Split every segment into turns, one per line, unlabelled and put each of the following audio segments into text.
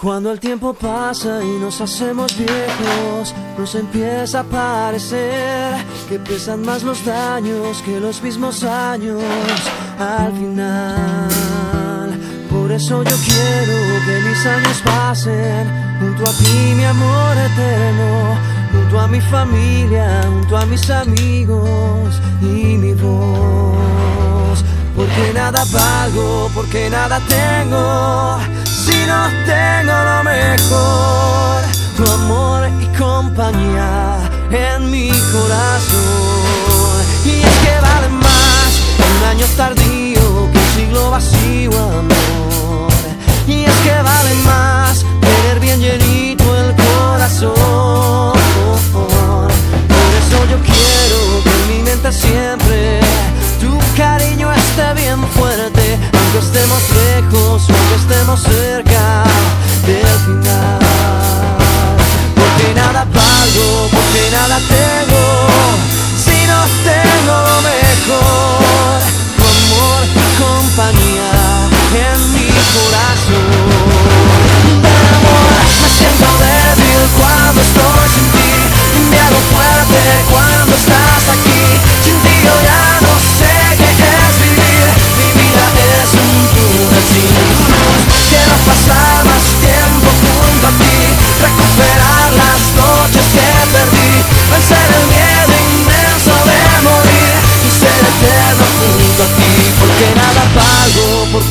Cuando el tiempo pasa y nos hacemos viejos, nos empieza a parecer que pesan más los daños que los mismos años al final. Por eso yo quiero que mis años pasen junto a ti, mi amor eterno, junto a mi familia, junto a mis amigos y mi voz. Porque nada valgo, porque nada tengo si no tengo lo mejor, tu amor y compañía en mi corazón. Y es que vale más un año tardío estemos lejos, aunque estemos cerca del final. Porque nada pago, porque nada tengo, si no tengo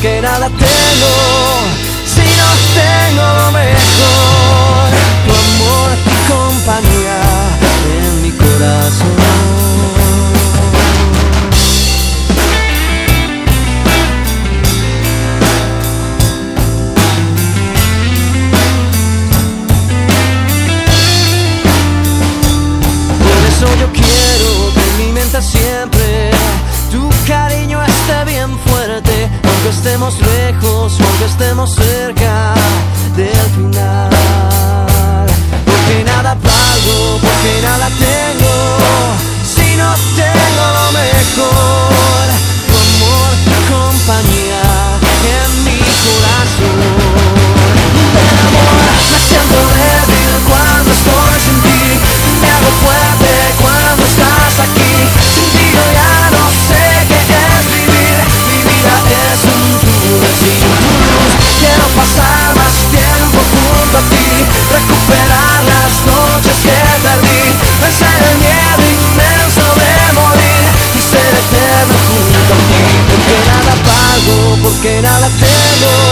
porque nada tengo, si no tengo mejor, estemos lejos aunque estemos cerca del final. Porque nada valgo, porque nada porque nada tengo,